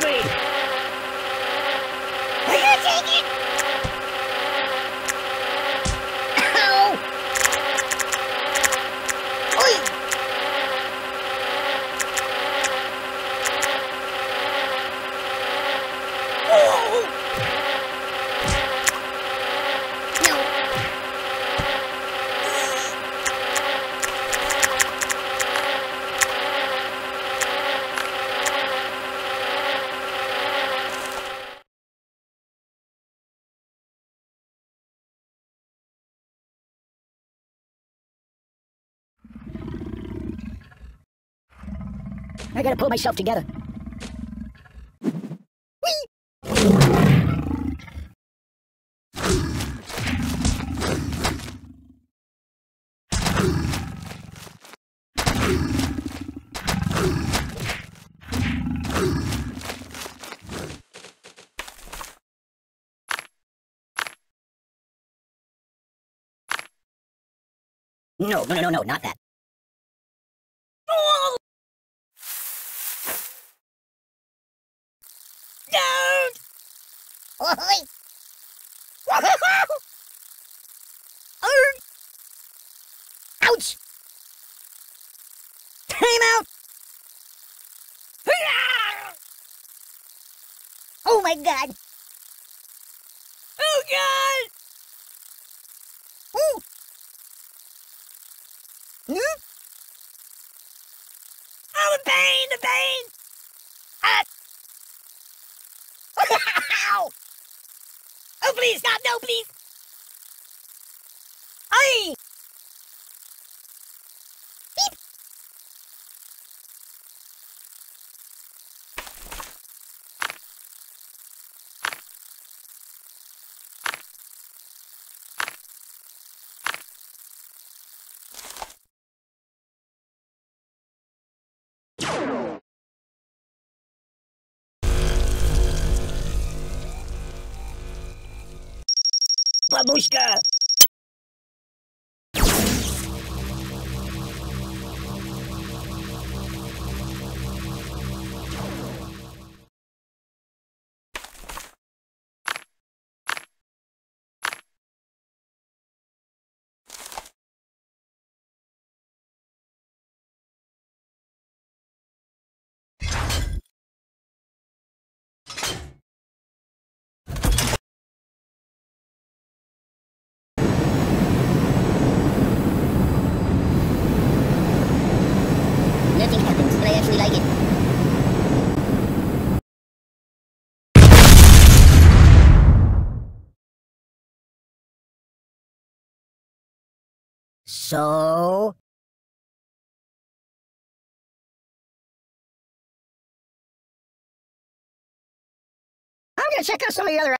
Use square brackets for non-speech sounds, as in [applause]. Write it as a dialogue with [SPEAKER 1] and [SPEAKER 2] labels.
[SPEAKER 1] me. I gotta pull myself together. No, no, no, no, no, not that. Oh! Don't! Oi! Ouch! Time out! [laughs] Oh my god! Oh god! Ooh! Hmm? Oh, the pain, the pain! Oh, please, stop, no, please! pra buscar. So? I'm gonna check out some of the other